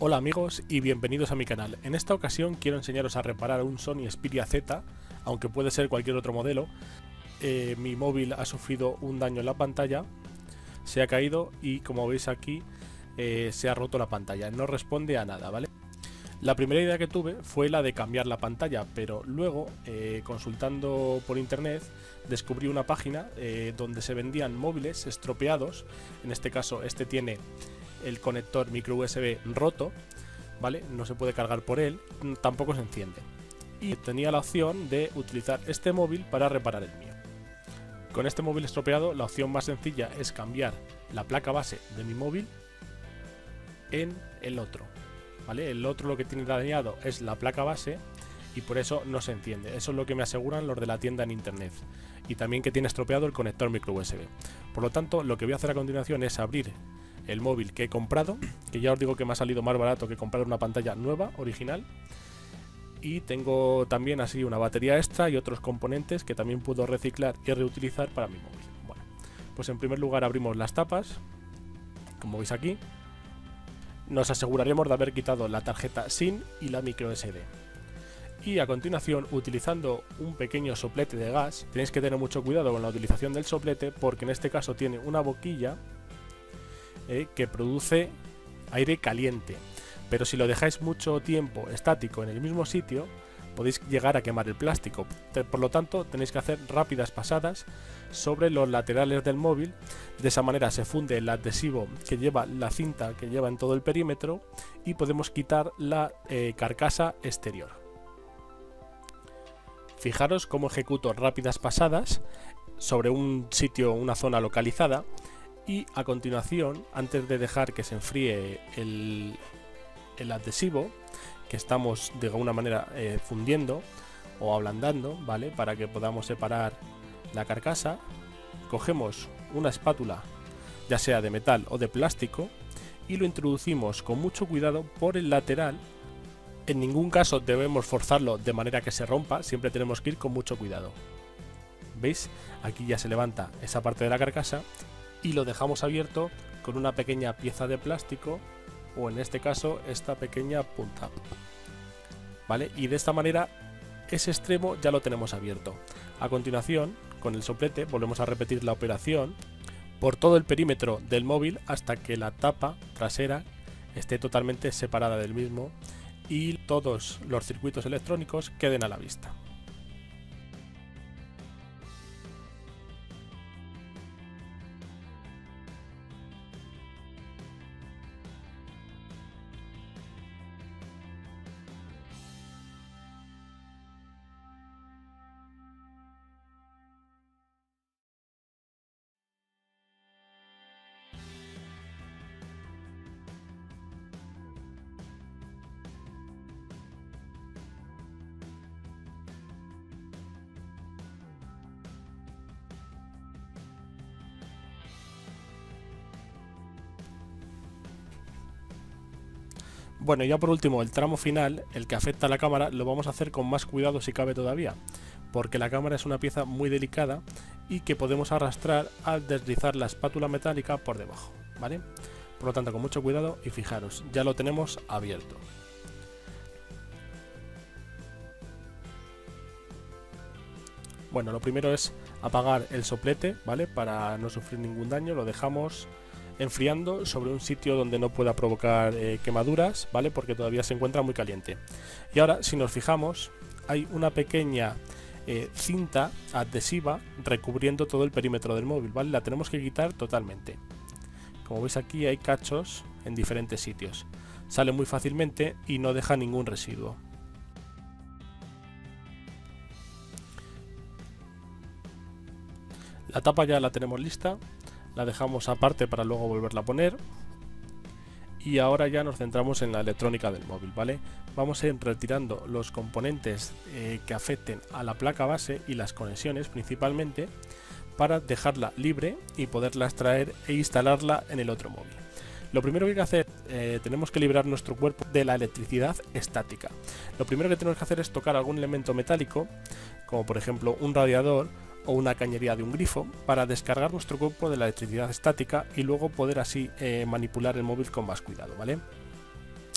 Hola amigos y bienvenidos a mi canal. En esta ocasión quiero enseñaros a reparar un Sony Xperia Z, aunque puede ser cualquier otro modelo. Eh, mi móvil ha sufrido un daño en la pantalla, se ha caído y como veis aquí eh, se ha roto la pantalla, no responde a nada, ¿vale? La primera idea que tuve fue la de cambiar la pantalla, pero luego, eh, consultando por internet, descubrí una página donde se vendían móviles estropeados. En este caso, este tiene el conector micro USB roto, ¿vale? No se puede cargar por él, tampoco se enciende. Y tenía la opción de utilizar este móvil para reparar el mío. Con este móvil estropeado, la opción más sencilla es cambiar la placa base de mi móvil en el otro. El otro lo que tiene dañado es la placa base y por eso no se enciende. Eso es lo que me aseguran los de la tienda en internet. Y también que tiene estropeado el conector micro USB. Por lo tanto, lo que voy a hacer a continuación es abrir el móvil que he comprado, que ya os digo que me ha salido más barato que comprar una pantalla nueva, original. Y tengo también así una batería extra y otros componentes que también puedo reciclar y reutilizar para mi móvil. Bueno, pues en primer lugar abrimos las tapas, como veis aquí. Nos aseguraremos de haber quitado la tarjeta SIM y la micro SD. Y a continuación, utilizando un pequeño soplete de gas, tenéis que tener mucho cuidado con la utilización del soplete porque en este caso tiene una boquilla eh, que produce aire caliente. Pero si lo dejáis mucho tiempo estático en el mismo sitio, podéis llegar a quemar el plástico. Por lo tanto, tenéis que hacer rápidas pasadas sobre los laterales del móvil. De esa manera se funde el adhesivo que lleva la cinta que lleva en todo el perímetro y podemos quitar la eh, carcasa exterior. Fijaros cómo ejecuto rápidas pasadas sobre un sitio, una zona localizada y a continuación, antes de dejar que se enfríe el, adhesivo, estamos de alguna manera eh, fundiendo o ablandando, ¿vale? Para que podamos separar la carcasa, cogemos una espátula, ya sea de metal o de plástico, y lo introducimos con mucho cuidado por el lateral. En ningún caso debemos forzarlo de manera que se rompa, siempre tenemos que ir con mucho cuidado. ¿Veis? Aquí ya se levanta esa parte de la carcasa y lo dejamos abierto con una pequeña pieza de plástico o en este caso esta pequeña punta. ¿Vale? Y de esta manera ese extremo ya lo tenemos abierto. A continuación, con el soplete volvemos a repetir la operación por todo el perímetro del móvil hasta que la tapa trasera esté totalmente separada del mismo y todos los circuitos electrónicos queden a la vista. Bueno, ya por último, el tramo final, el que afecta a la cámara, lo vamos a hacer con más cuidado si cabe todavía, porque la cámara es una pieza muy delicada y que podemos arrastrar al deslizar la espátula metálica por debajo, ¿vale? Por lo tanto, con mucho cuidado y fijaros, ya lo tenemos abierto. Bueno, lo primero es apagar el soplete, ¿vale? Para no sufrir ningún daño, lo dejamos enfriando sobre un sitio donde no pueda provocar eh, quemaduras, ¿vale? Porque todavía se encuentra muy caliente. Y ahora, si nos fijamos, hay una pequeña eh, cinta adhesiva recubriendo todo el perímetro del móvil, ¿vale? La tenemos que quitar totalmente. Como veis aquí hay cachos en diferentes sitios. Sale muy fácilmente y no deja ningún residuo. La tapa ya la tenemos lista, la dejamos aparte para luego volverla a poner y ahora ya nos centramos en la electrónica del móvil, ¿vale? Vamos a ir retirando los componentes eh, que afecten a la placa base y las conexiones principalmente para dejarla libre y poderla extraer e instalarla en el otro móvil. Lo primero que hay que hacer, eh, tenemos que liberar nuestro cuerpo de la electricidad estática. Lo primero que tenemos que hacer es tocar algún elemento metálico, como por ejemplo un radiador o una cañería de un grifo para descargar nuestro cuerpo de la electricidad estática y luego poder así eh, manipular el móvil con más cuidado, ¿vale?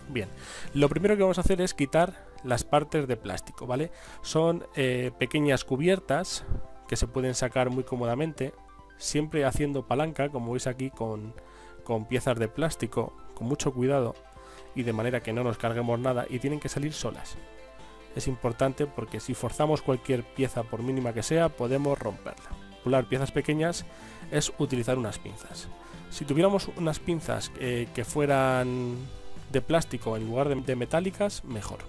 Bien, lo primero que vamos a hacer es quitar las partes de plástico, ¿vale? Son eh, pequeñas cubiertas que se pueden sacar muy cómodamente, siempre haciendo palanca, como veis aquí, con, con piezas de plástico, con mucho cuidado y de manera que no nos carguemos nada y tienen que salir solas. Es importante porque si forzamos cualquier pieza, por mínima que sea, podemos romperla. Pular piezas pequeñas es utilizar unas pinzas. Si tuviéramos unas pinzas eh, que fueran de plástico en lugar de metálicas, mejor.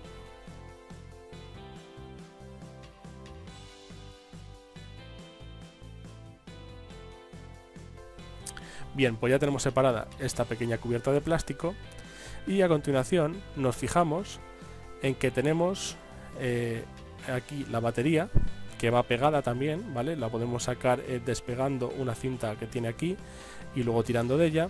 Bien, pues ya tenemos separada esta pequeña cubierta de plástico y a continuación nos fijamos en que tenemos eh, aquí la batería que va pegada también, ¿vale? La podemos sacar eh, despegando una cinta que tiene aquí y luego tirando de ella.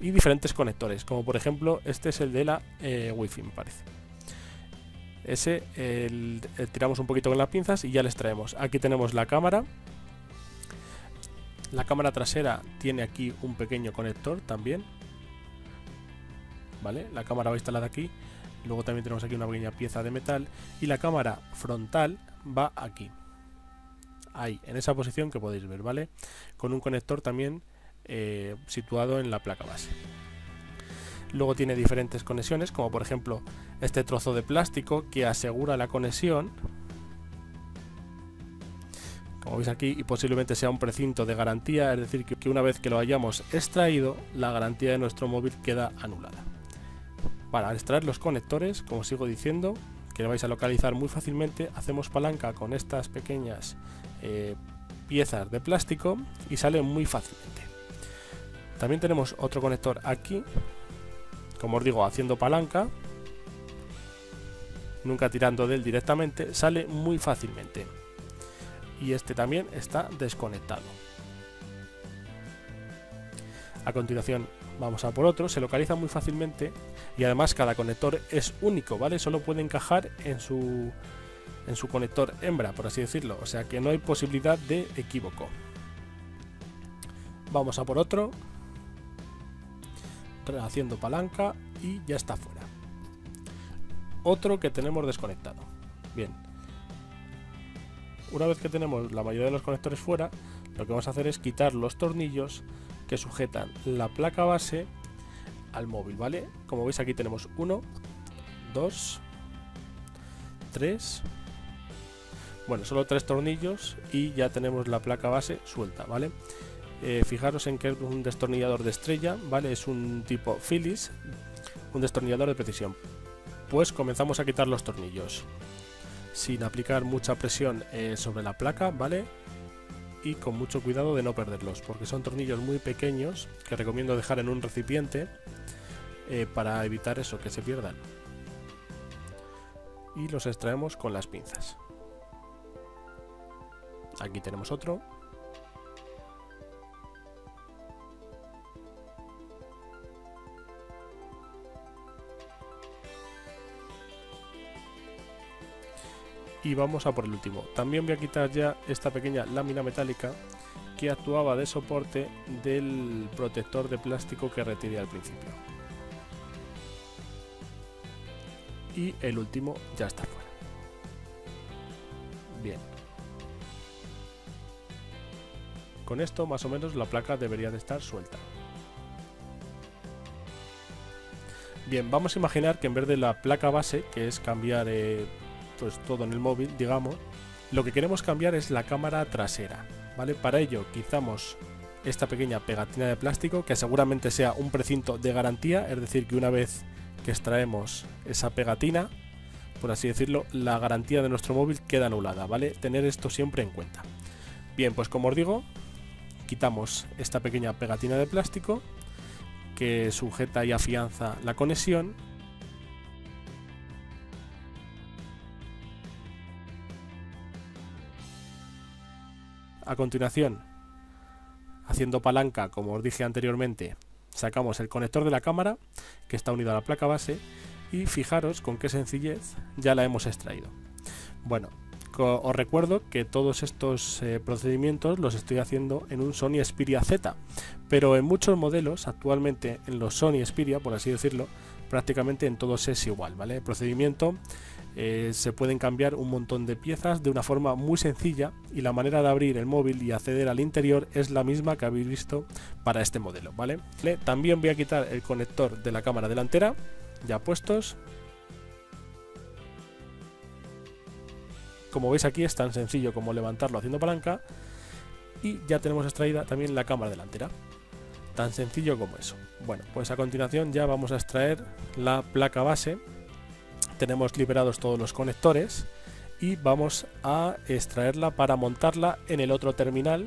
Y diferentes conectores, como por ejemplo este es el de la eh, Wi-Fi, me parece. Ese tiramos un poquito con las pinzas y ya les traemos. Aquí tenemos la cámara la cámara trasera tiene aquí un pequeño conector también. ¿Vale? La cámara va instalada aquí. Luego también tenemos aquí una pequeña pieza de metal. Y la cámara frontal va aquí. Ahí, en esa posición que podéis ver, ¿vale? Con un conector también eh, situado en la placa base. Luego tiene diferentes conexiones, como por ejemplo este trozo de plástico que asegura la conexión como veis aquí, y posiblemente sea un precinto de garantía, es decir, que una vez que lo hayamos extraído, la garantía de nuestro móvil queda anulada. Para extraer los conectores, como sigo diciendo, que lo vais a localizar muy fácilmente, hacemos palanca con estas pequeñas eh, piezas de plástico y sale muy fácilmente. También tenemos otro conector aquí, como os digo, haciendo palanca, nunca tirando de él directamente, sale muy fácilmente y este también está desconectado. A continuación vamos a por otro, se localiza muy fácilmente y además cada conector es único, ¿vale? Solo puede encajar en su, en su conector hembra, por así decirlo, o sea que no hay posibilidad de equívoco. Vamos a por otro, haciendo palanca y ya está fuera. Otro que tenemos desconectado. Bien, una vez que tenemos la mayoría de los conectores fuera, lo que vamos a hacer es quitar los tornillos que sujetan la placa base al móvil, ¿vale? Como veis aquí tenemos uno, dos, tres, bueno, solo tres tornillos y ya tenemos la placa base suelta, ¿vale? Eh, fijaros en que es un destornillador de estrella, ¿vale? Es un tipo Phillips, un destornillador de precisión. Pues comenzamos a quitar los tornillos sin aplicar mucha presión eh, sobre la placa, ¿vale? Y con mucho cuidado de no perderlos, porque son tornillos muy pequeños que recomiendo dejar en un recipiente eh, para evitar eso, que se pierdan. Y los extraemos con las pinzas. Aquí tenemos otro. Y vamos a por el último. También voy a quitar ya esta pequeña lámina metálica que actuaba de soporte del protector de plástico que retiré al principio. Y el último ya está fuera. Bien. Con esto más o menos la placa debería de estar suelta. Bien, vamos a imaginar que en vez de la placa base, que es cambiar eh, pues todo en el móvil, digamos, lo que queremos cambiar es la cámara trasera, ¿vale? Para ello quitamos esta pequeña pegatina de plástico que seguramente sea un precinto de garantía, es decir, que una vez que extraemos esa pegatina, por así decirlo, la garantía de nuestro móvil queda anulada, ¿vale? Tener esto siempre en cuenta. Bien, pues como os digo, quitamos esta pequeña pegatina de plástico que sujeta y afianza la conexión A continuación, haciendo palanca, como os dije anteriormente, sacamos el conector de la cámara, que está unido a la placa base, y fijaros con qué sencillez ya la hemos extraído. Bueno, os recuerdo que todos estos eh, procedimientos los estoy haciendo en un Sony Xperia Z, pero en muchos modelos, actualmente en los Sony Xperia, por así decirlo, prácticamente en todos es igual, ¿vale? El procedimiento eh, se pueden cambiar un montón de piezas de una forma muy sencilla y la manera de abrir el móvil y acceder al interior es la misma que habéis visto para este modelo, ¿vale? También voy a quitar el conector de la cámara delantera, ya puestos, Como veis aquí es tan sencillo como levantarlo haciendo palanca y ya tenemos extraída también la cámara delantera. Tan sencillo como eso. Bueno, pues a continuación ya vamos a extraer la placa base. Tenemos liberados todos los conectores y vamos a extraerla para montarla en el otro terminal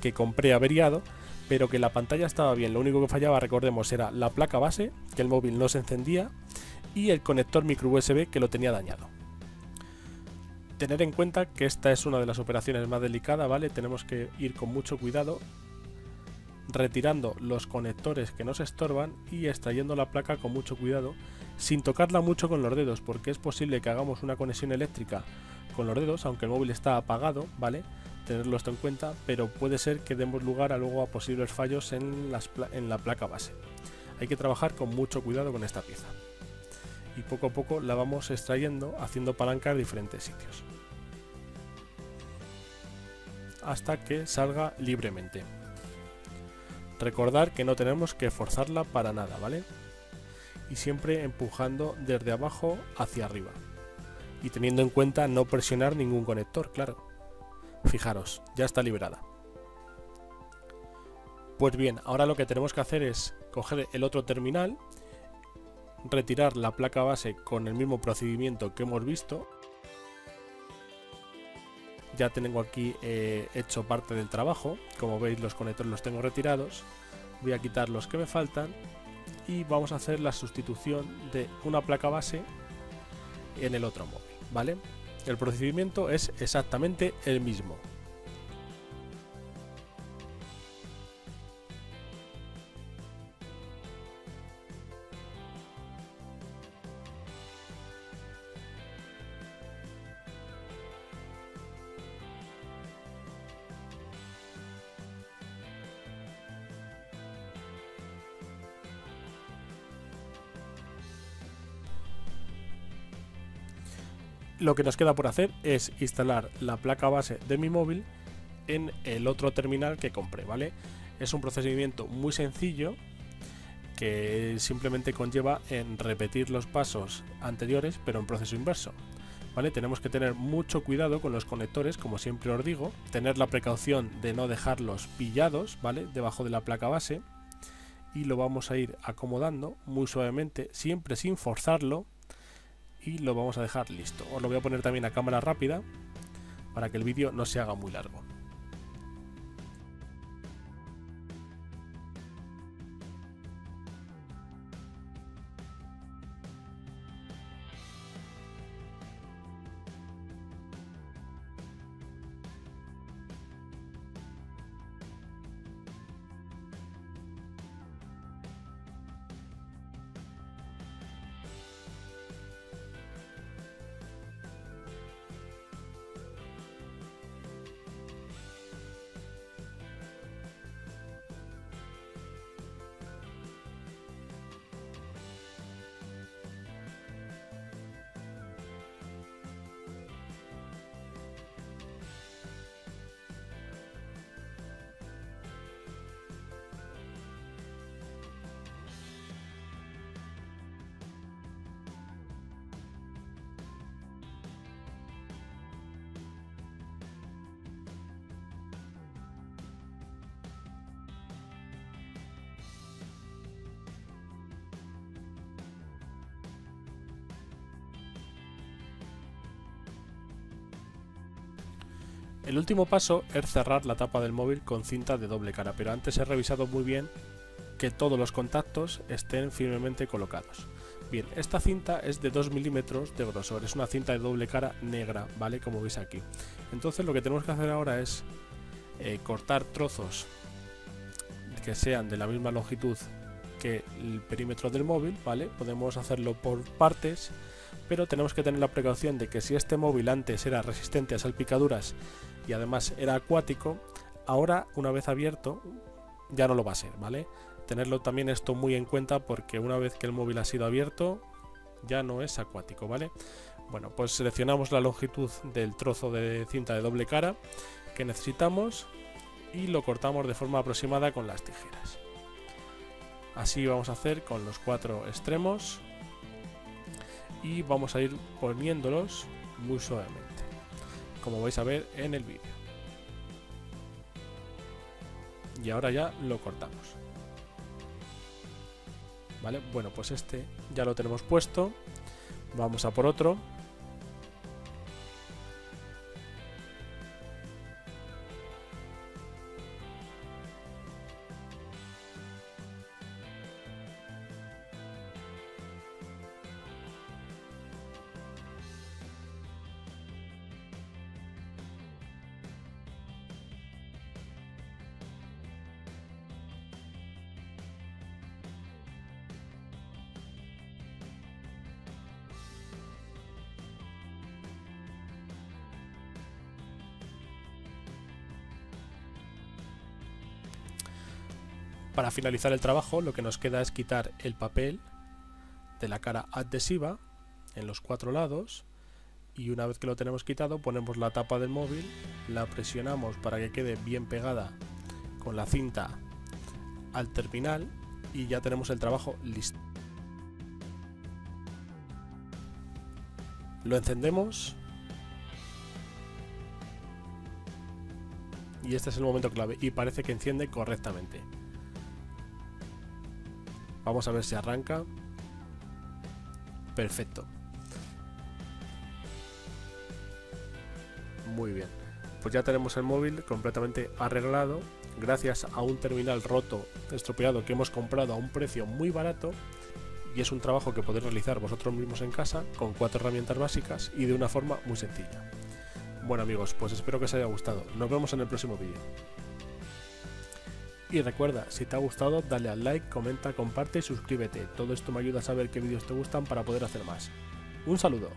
que compré averiado, pero que la pantalla estaba bien. Lo único que fallaba, recordemos, era la placa base, que el móvil no se encendía, y el conector micro USB que lo tenía dañado tener en cuenta que esta es una de las operaciones más delicadas, ¿vale? Tenemos que ir con mucho cuidado retirando los conectores que nos estorban y extrayendo la placa con mucho cuidado sin tocarla mucho con los dedos porque es posible que hagamos una conexión eléctrica con los dedos aunque el móvil está apagado, ¿vale? Tenerlo esto en cuenta, pero puede ser que demos lugar a luego a posibles fallos en, la placa base. Hay que trabajar con mucho cuidado con esta pieza y poco a poco la vamos extrayendo haciendo palanca en diferentes sitios hasta que salga libremente. Recordar que no tenemos que forzarla para nada, ¿vale? Y siempre empujando desde abajo hacia arriba. Y teniendo en cuenta no presionar ningún conector, claro. Fijaros, ya está liberada. Pues bien, ahora lo que tenemos que hacer es coger el otro terminal, retirar la placa base con el mismo procedimiento que hemos visto ya tengo aquí eh, hecho parte del trabajo. Como veis los conectores los tengo retirados. Voy a quitar los que me faltan. Y vamos a hacer la sustitución de una placa base en el otro móvil vale el procedimiento es exactamente el mismo lo que nos queda por hacer es instalar la placa base de mi móvil en el otro terminal que compré, ¿vale? Es un procedimiento muy sencillo que simplemente conlleva en repetir los pasos anteriores pero en proceso inverso. ¿Vale? Tenemos que tener mucho cuidado con los conectores, como siempre os digo, tener la precaución de no dejarlos pillados, ¿vale? Debajo de la placa base y lo vamos a ir acomodando muy suavemente, siempre sin forzarlo, y lo vamos a dejar listo. Os lo voy a poner también a cámara rápida para que el vídeo no se haga muy largo. El último paso es cerrar la tapa del móvil con cinta de doble cara, pero antes he revisado muy bien que todos los contactos estén firmemente colocados. Bien, esta cinta es de 2 milímetros de grosor, es una cinta de doble cara negra, ¿vale? Como veis aquí. Entonces lo que tenemos que hacer ahora es eh, cortar trozos que sean de la misma longitud que el perímetro del móvil, ¿vale? Podemos hacerlo por partes pero tenemos que tener la precaución de que si este móvil antes era resistente a salpicaduras y además era acuático, ahora una vez abierto ya no lo va a ser, ¿vale? Tenerlo también esto muy en cuenta porque una vez que el móvil ha sido abierto ya no es acuático, ¿vale? Bueno, pues seleccionamos la longitud del trozo de cinta de doble cara que necesitamos y lo cortamos de forma aproximada con las tijeras. Así vamos a hacer con los cuatro extremos y vamos a ir poniéndolos muy suavemente, como vais a ver en el vídeo. Y ahora ya lo cortamos. ¿Vale? Bueno, pues este ya lo tenemos puesto. Vamos a por otro. Para finalizar el trabajo lo que nos queda es quitar el papel de la cara adhesiva en los cuatro lados y una vez que lo tenemos quitado ponemos la tapa del móvil, la presionamos para que quede bien pegada con la cinta al terminal y ya tenemos el trabajo listo. Lo encendemos y este es el momento clave y parece que enciende correctamente. Vamos a ver si arranca. Perfecto. Muy bien. Pues ya tenemos el móvil completamente arreglado gracias a un terminal roto, estropeado que hemos comprado a un precio muy barato y es un trabajo que podéis realizar vosotros mismos en casa con cuatro herramientas básicas y de una forma muy sencilla. Bueno amigos, pues espero que os haya gustado. Nos vemos en el próximo vídeo. Y recuerda, si te ha gustado, dale al like, comenta, comparte y suscríbete. Todo esto me ayuda a saber qué vídeos te gustan para poder hacer más. Un saludo.